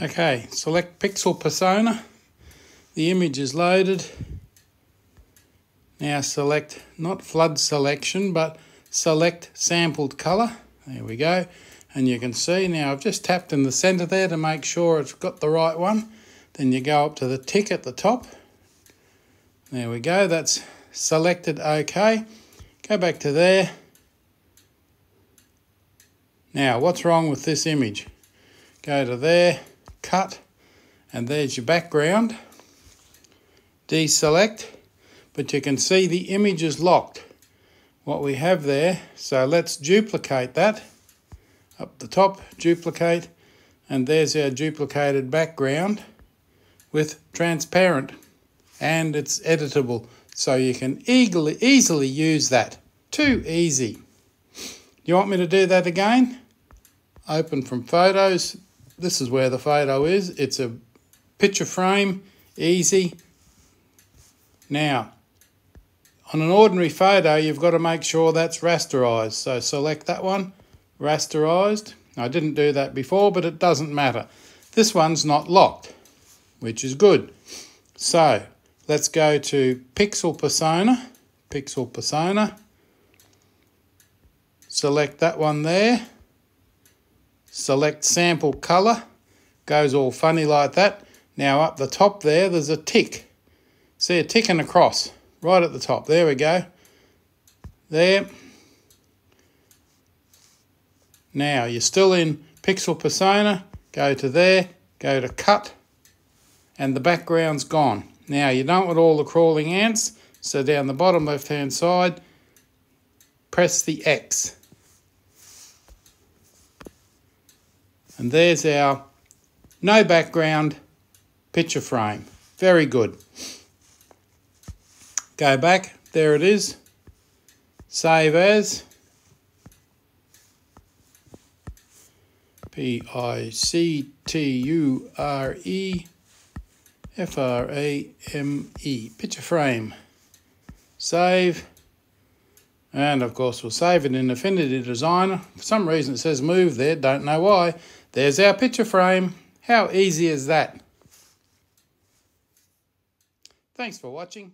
Okay, select pixel persona. The image is loaded. Now select, not flood selection, but select sampled colour. There we go. And you can see now I've just tapped in the centre there to make sure it's got the right one. Then you go up to the tick at the top. There we go, that's selected OK. Go back to there. Now, what's wrong with this image? Go to there, cut, and there's your background. Deselect, but you can see the image is locked. What we have there, so let's duplicate that. Up the top, duplicate, and there's our duplicated background with transparent and it's editable so you can easily, easily use that. Too easy. Do you want me to do that again? Open from photos. This is where the photo is. It's a picture frame, easy. Now, on an ordinary photo, you've got to make sure that's rasterized. So select that one, rasterized. I didn't do that before, but it doesn't matter. This one's not locked, which is good. So let's go to Pixel Persona, Pixel Persona. Select that one there. Select sample color. Goes all funny like that. Now up the top there, there's a tick. See a tick and a cross right at the top. There we go. There. Now you're still in Pixel Persona. Go to there, go to cut, and the background's gone. Now you don't want all the crawling ants, so down the bottom left hand side, press the X. And there's our no background picture frame. Very good. Go back, there it is. Save as. P I C T U R E F R A M E. Picture frame. Save. And of course, we'll save it in Affinity Designer. For some reason, it says move there. Don't know why. There's our picture frame. How easy is that? Thanks for watching.